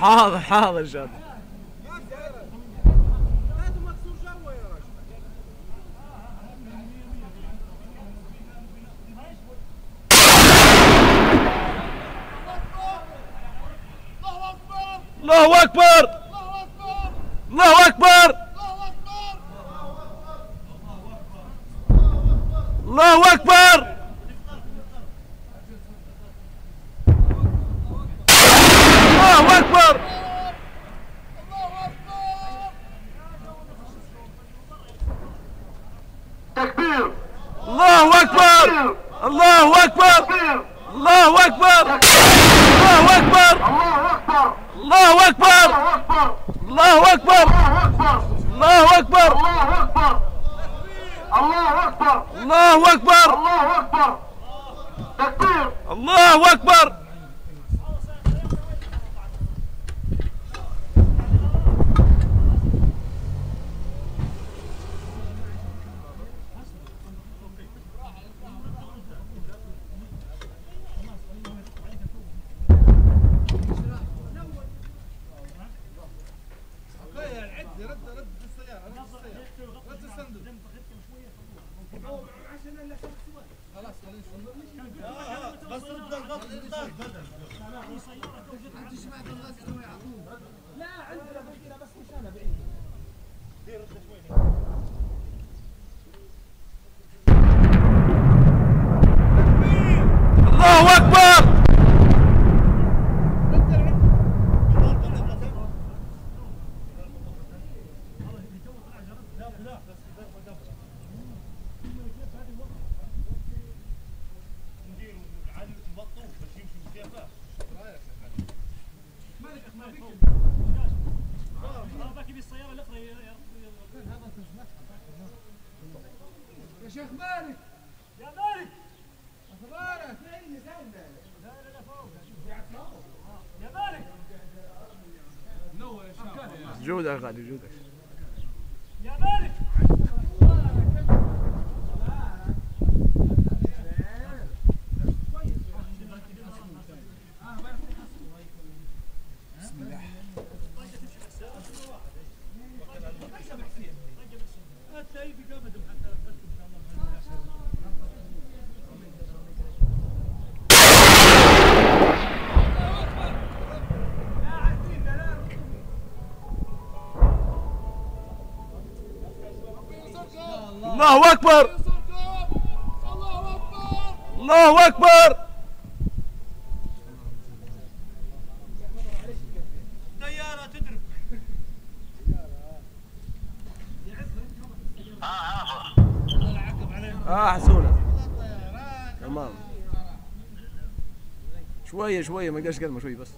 حاضر حاضر شاد الله أكبر. الله أكبر. الله أكبر. الله أكبر. تكبير الله اكبر الله اكبر تكبير الله اكبر الله اكبر الله أكبر الله اكبر الله أكبر الله اكبر الله أكبر الله الله أكبر الله أكبر. يا مالك يا مالك غالي جودة. يا الله أكبر. الله تدرك. آه حسونة تمام. شوية شوية ما قاش قدمه شوي بس.